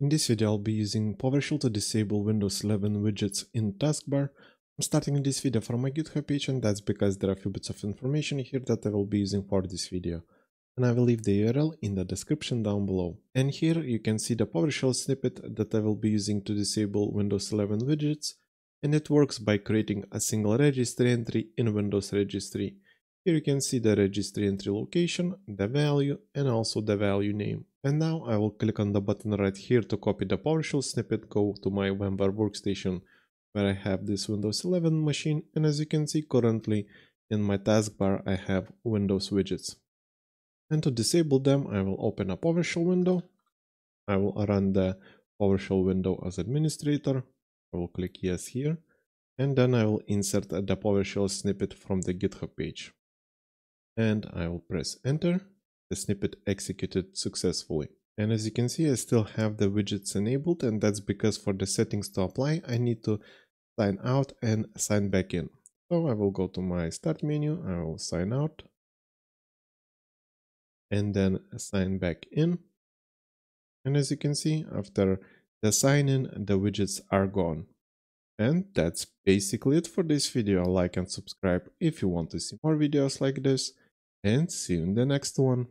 In this video I'll be using PowerShell to disable Windows 11 widgets in taskbar. I'm starting this video from my GitHub page and that's because there are a few bits of information here that I will be using for this video. And I will leave the URL in the description down below. And here you can see the PowerShell snippet that I will be using to disable Windows 11 widgets. And it works by creating a single registry entry in Windows registry. Here you can see the registry entry location, the value and also the value name. And now I will click on the button right here to copy the PowerShell snippet, go to my VMware workstation where I have this Windows 11 machine and as you can see currently in my taskbar I have Windows widgets. And to disable them I will open a PowerShell window. I will run the PowerShell window as administrator. I will click yes here and then I will insert the PowerShell snippet from the GitHub page and I will press enter. The snippet executed successfully. And as you can see, I still have the widgets enabled and that's because for the settings to apply, I need to sign out and sign back in. So I will go to my start menu, I will sign out and then sign back in. And as you can see, after the sign in, the widgets are gone. And that's basically it for this video. Like and subscribe if you want to see more videos like this and see you in the next one.